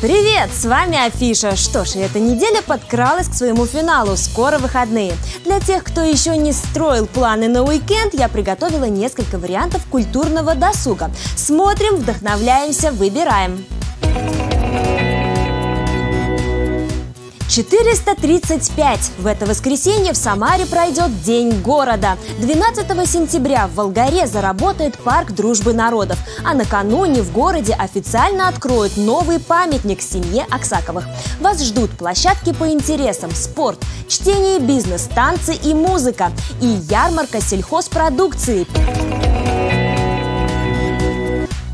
Привет, с вами Афиша. Что ж, эта неделя подкралась к своему финалу. Скоро выходные. Для тех, кто еще не строил планы на уикенд, я приготовила несколько вариантов культурного досуга. Смотрим, вдохновляемся, выбираем. 435. В это воскресенье в Самаре пройдет День города. 12 сентября в Волгаре заработает парк дружбы народов. А накануне в городе официально откроют новый памятник семье Аксаковых. Вас ждут площадки по интересам, спорт, чтение бизнес, танцы и музыка. И ярмарка сельхозпродукции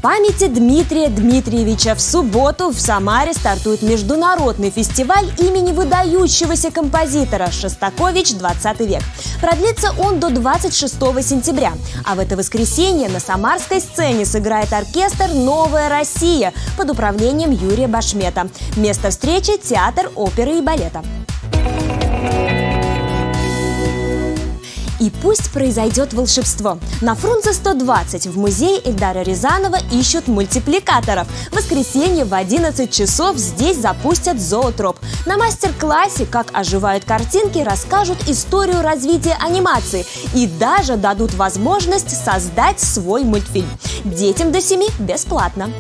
памяти Дмитрия Дмитриевича в субботу в Самаре стартует международный фестиваль имени выдающегося композитора Шостакович 20 век. Продлится он до 26 сентября. А в это воскресенье на самарской сцене сыграет оркестр «Новая Россия» под управлением Юрия Башмета. Место встречи – театр оперы и балета. Пусть произойдет волшебство. На Фрунзе 120 в музее Эльдара Рязанова ищут мультипликаторов. В воскресенье в 11 часов здесь запустят зоотроп. На мастер-классе «Как оживают картинки» расскажут историю развития анимации и даже дадут возможность создать свой мультфильм. Детям до 7 бесплатно.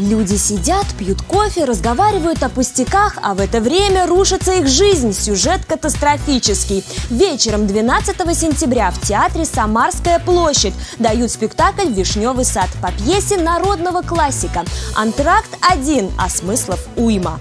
Люди сидят, пьют кофе, разговаривают о пустяках, а в это время рушится их жизнь. Сюжет катастрофический. Вечером 12 сентября в театре «Самарская площадь» дают спектакль «Вишневый сад» по пьесе народного классика. Антракт один, а смыслов уйма.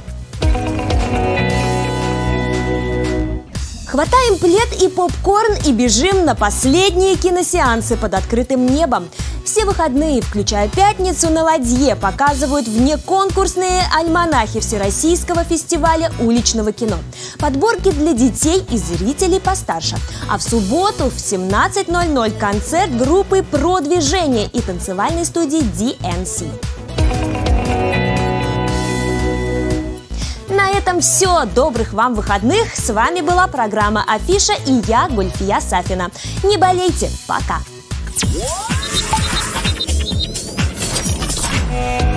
Хватаем плед и попкорн и бежим на последние киносеансы под открытым небом. Все выходные, включая пятницу, на ладье показывают внеконкурсные альманахи Всероссийского фестиваля уличного кино. Подборки для детей и зрителей постарше. А в субботу в 17.00 концерт группы «Продвижение» и танцевальной студии DNC. На этом все. Добрых вам выходных. С вами была программа Афиша и я, Гульфия Сафина. Не болейте. Пока. Yeah. Yeah.